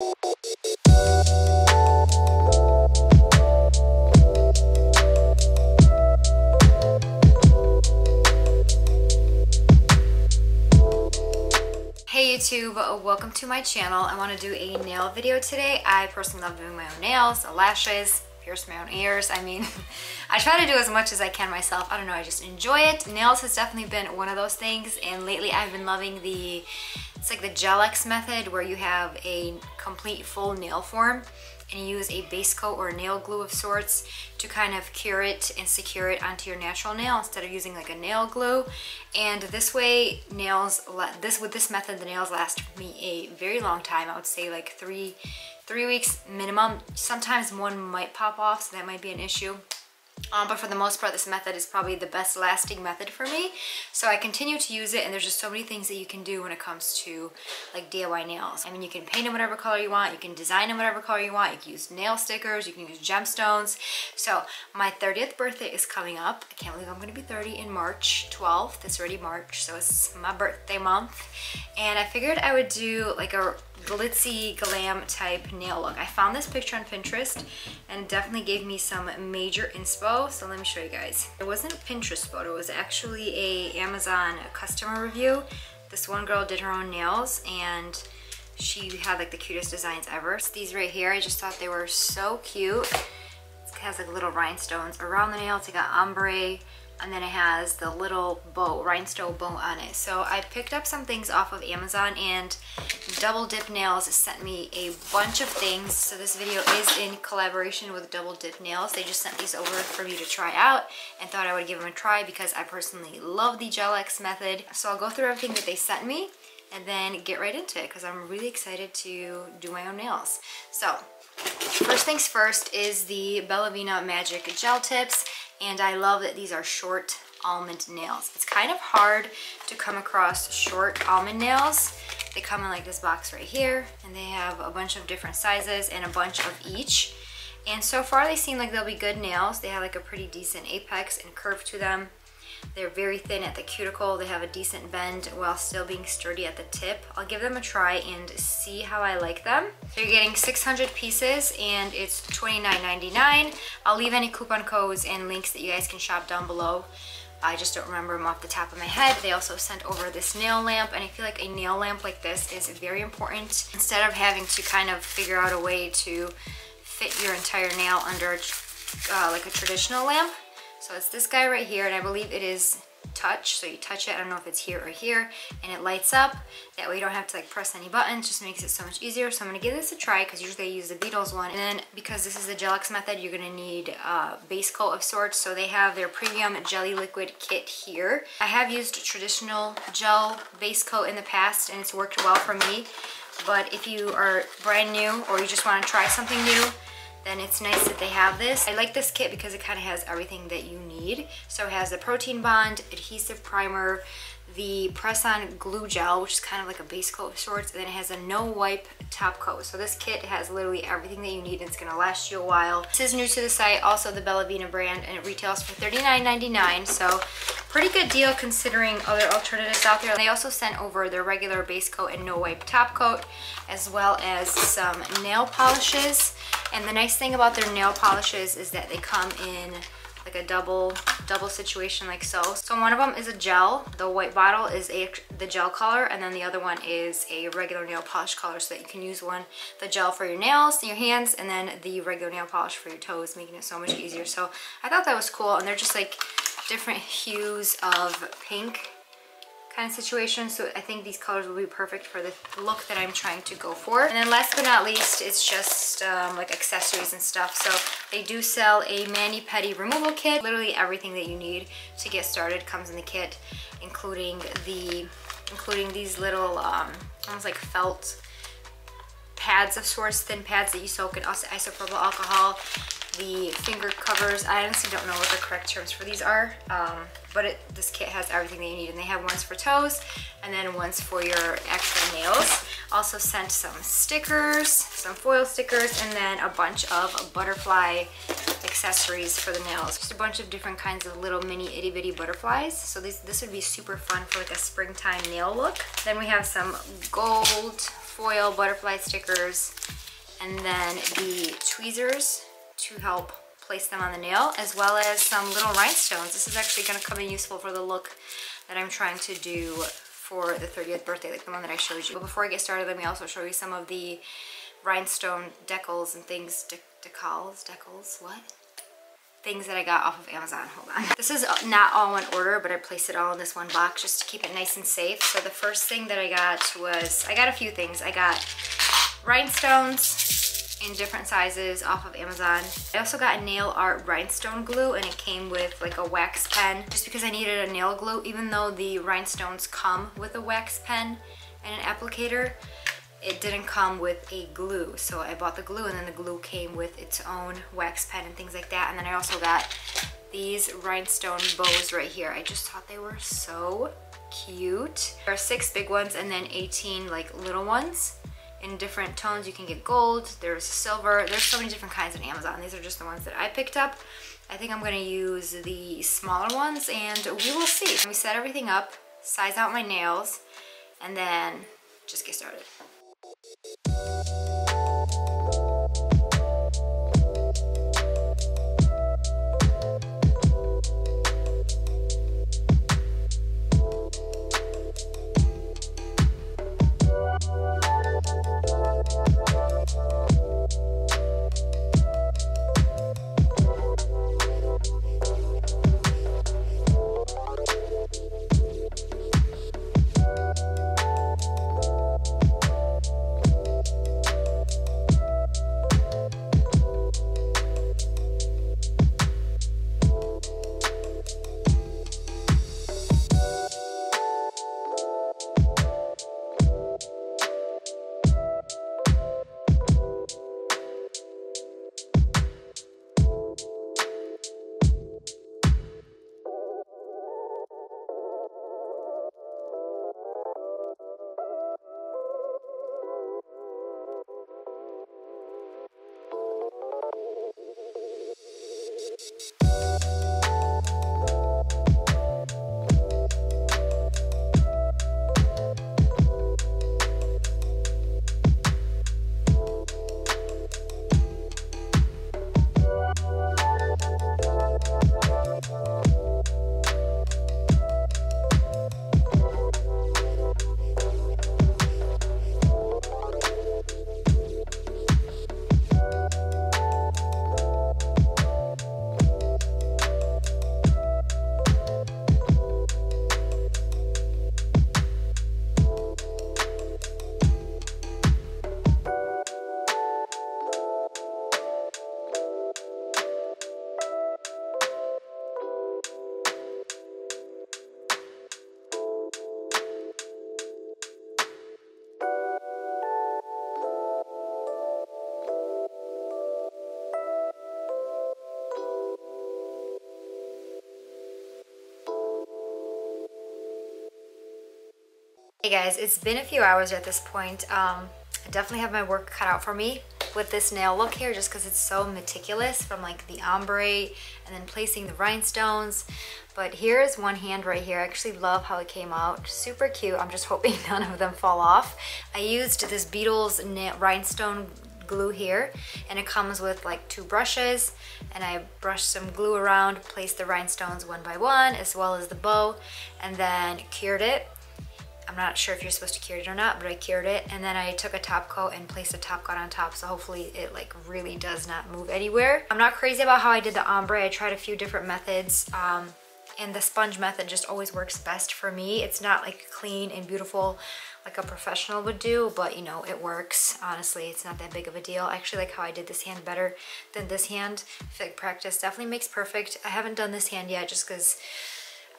Hey YouTube, welcome to my channel. I want to do a nail video today. I personally love doing my own nails, lashes, pierce my own ears. I mean, I try to do as much as I can myself. I don't know, I just enjoy it. Nails has definitely been one of those things and lately I've been loving the, it's like the Gel-X method where you have a complete full nail form and you use a base coat or nail glue of sorts to kind of cure it and secure it onto your natural nail instead of using like a nail glue. And this way nails, this with this method, the nails last me a very long time. I would say like three, three weeks minimum. Sometimes one might pop off, so that might be an issue. Um, but for the most part, this method is probably the best lasting method for me. So I continue to use it and there's just so many things that you can do when it comes to like DIY nails. I mean, you can paint them whatever color you want. You can design them whatever color you want. You can use nail stickers. You can use gemstones. So my 30th birthday is coming up. I can't believe I'm going to be 30 in March 12th. It's already March, so it's my birthday month. And I figured I would do like a glitzy glam type nail look. I found this picture on Pinterest and definitely gave me some major inspo. So let me show you guys. It wasn't a Pinterest photo, it was actually a Amazon customer review. This one girl did her own nails and she had like the cutest designs ever. These right here, I just thought they were so cute. It has like little rhinestones around the nail. It's like an ombre and then it has the little bow, rhinestone bow on it. So I picked up some things off of Amazon and Double Dip Nails sent me a bunch of things. So this video is in collaboration with Double Dip Nails. They just sent these over for me to try out and thought I would give them a try because I personally love the Gel-X method. So I'll go through everything that they sent me and then get right into it because I'm really excited to do my own nails. So first things first is the Bellavina Magic Gel Tips and I love that these are short almond nails. It's kind of hard to come across short almond nails. They come in like this box right here and they have a bunch of different sizes and a bunch of each. And so far they seem like they'll be good nails. They have like a pretty decent apex and curve to them. They're very thin at the cuticle. They have a decent bend while still being sturdy at the tip. I'll give them a try and see how I like them. You're getting 600 pieces and it's $29.99. I'll leave any coupon codes and links that you guys can shop down below. I just don't remember them off the top of my head. They also sent over this nail lamp and I feel like a nail lamp like this is very important. Instead of having to kind of figure out a way to fit your entire nail under uh, like a traditional lamp, so it's this guy right here, and I believe it is touch. So you touch it, I don't know if it's here or here, and it lights up. That way you don't have to like press any buttons, just makes it so much easier. So I'm gonna give this a try because usually I use the Beetles one. And then because this is the Gel-X method, you're gonna need a base coat of sorts. So they have their premium jelly liquid kit here. I have used traditional gel base coat in the past and it's worked well for me. But if you are brand new or you just wanna try something new, then it's nice that they have this. I like this kit because it kind of has everything that you need. So it has the protein bond, adhesive primer, the press-on glue gel, which is kind of like a base coat of sorts, and then it has a no-wipe top coat. So this kit has literally everything that you need and it's gonna last you a while. This is new to the site, also the Bellavina brand, and it retails for $39.99, so pretty good deal considering other alternatives out there. They also sent over their regular base coat and no-wipe top coat, as well as some nail polishes. And the nice thing about their nail polishes is that they come in like a double double situation like so. So one of them is a gel. The white bottle is a the gel color and then the other one is a regular nail polish color so that you can use one, the gel for your nails, your hands, and then the regular nail polish for your toes, making it so much easier. So I thought that was cool and they're just like different hues of pink kind of situation. So I think these colors will be perfect for the look that I'm trying to go for. And then last but not least, it's just um, like accessories and stuff. So they do sell a mani-pedi removal kit. Literally everything that you need to get started comes in the kit, including the including these little um, almost like felt pads of sorts, thin pads that you soak in isopropyl alcohol, the finger covers. I honestly don't know what the correct terms for these are, um, but it, this kit has everything that you need. And they have ones for toes and then ones for your actual nails. Also sent some stickers, some foil stickers, and then a bunch of butterfly accessories for the nails. Just a bunch of different kinds of little mini itty bitty butterflies. So this, this would be super fun for like a springtime nail look. Then we have some gold foil butterfly stickers and then the tweezers to help place them on the nail as well as some little rhinestones. This is actually going to come in useful for the look that I'm trying to do for the 30th birthday, like the one that I showed you. But before I get started, let me also show you some of the rhinestone decals and things, de decals, decals, what? Things that I got off of Amazon, hold on. This is not all in order, but I placed it all in this one box just to keep it nice and safe. So the first thing that I got was, I got a few things. I got rhinestones, in different sizes off of Amazon. I also got a nail art rhinestone glue and it came with like a wax pen just because I needed a nail glue even though the rhinestones come with a wax pen and an applicator it didn't come with a glue. So I bought the glue and then the glue came with its own wax pen and things like that. And then I also got these rhinestone bows right here. I just thought they were so cute. There are six big ones and then 18 like little ones in different tones. You can get gold, there's silver, there's so many different kinds on Amazon. These are just the ones that I picked up. I think I'm gonna use the smaller ones and we will see. Me set everything up, size out my nails, and then just get started. Hey guys, it's been a few hours at this point. Um, I definitely have my work cut out for me with this nail look here just because it's so meticulous from like the ombre and then placing the rhinestones. But here's one hand right here. I actually love how it came out. Super cute. I'm just hoping none of them fall off. I used this Beetles rhinestone glue here and it comes with like two brushes and I brushed some glue around, placed the rhinestones one by one as well as the bow and then cured it I'm not sure if you're supposed to cure it or not, but I cured it. And then I took a top coat and placed a top coat on top. So hopefully it like really does not move anywhere. I'm not crazy about how I did the ombre. I tried a few different methods. Um, and the sponge method just always works best for me. It's not like clean and beautiful like a professional would do, but you know, it works. Honestly, it's not that big of a deal. I actually like how I did this hand better than this hand. Fig practice definitely makes perfect. I haven't done this hand yet just because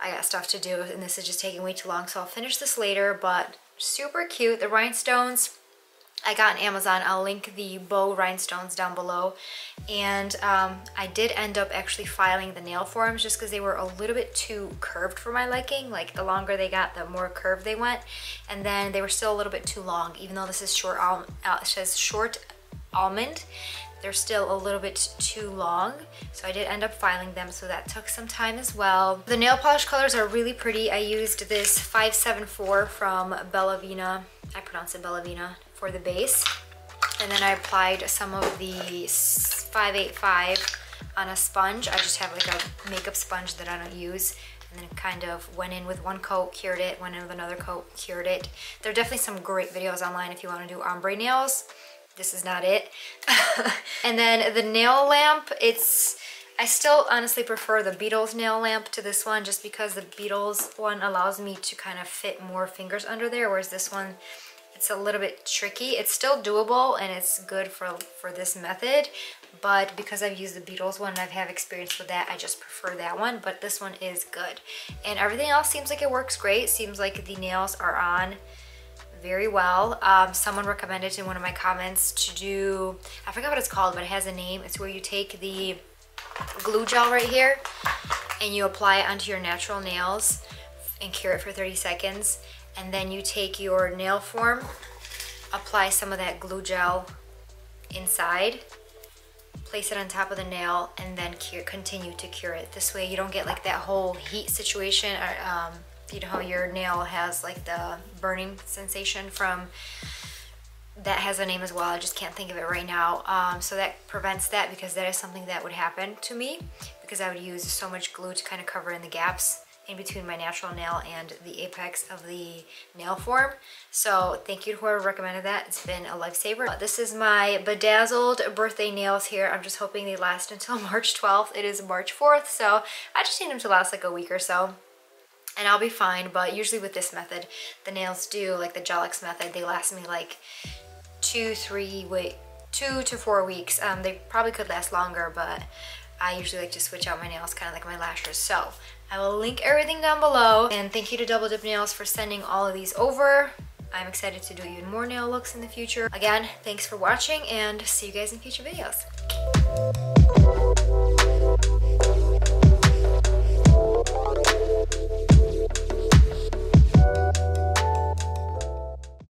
I got stuff to do and this is just taking way too long so I'll finish this later but super cute. The rhinestones I got on Amazon. I'll link the bow rhinestones down below. And um, I did end up actually filing the nail forms just because they were a little bit too curved for my liking. Like the longer they got the more curved they went. And then they were still a little bit too long even though this is short uh, it says short almond they're still a little bit too long. So I did end up filing them, so that took some time as well. The nail polish colors are really pretty. I used this 574 from Bellavina. I pronounce it Bellavina for the base. And then I applied some of the 585 on a sponge. I just have like a makeup sponge that I don't use and then kind of went in with one coat, cured it, went in with another coat, cured it. There are definitely some great videos online if you want to do ombre nails. This is not it. and then the nail lamp, it's, I still honestly prefer the Beetles nail lamp to this one just because the Beetles one allows me to kind of fit more fingers under there, whereas this one it's a little bit tricky. It's still doable and it's good for, for this method, but because I've used the Beetles one and I've have experience with that, I just prefer that one, but this one is good. And everything else seems like it works great. Seems like the nails are on very well. Um, someone recommended in one of my comments to do, I forgot what it's called, but it has a name. It's where you take the glue gel right here and you apply it onto your natural nails and cure it for 30 seconds and then you take your nail form, apply some of that glue gel inside, place it on top of the nail, and then cure, continue to cure it. This way you don't get like that whole heat situation, or, um, you know how your nail has like the burning sensation from that has a name as well I just can't think of it right now um, so that prevents that because that is something that would happen to me because I would use so much glue to kind of cover in the gaps in between my natural nail and the apex of the nail form. So thank you to whoever recommended that. It's been a lifesaver. This is my bedazzled birthday nails here. I'm just hoping they last until March 12th. It is March 4th, so I just need them to last like a week or so and I'll be fine. But usually with this method, the nails do, like the Gel-X method, they last me like two, three, wait, two to four weeks. Um, they probably could last longer, but I usually like to switch out my nails, kind of like my lashes. So I will link everything down below. And thank you to Double Dip Nails for sending all of these over. I'm excited to do even more nail looks in the future. Again, thanks for watching and see you guys in future videos.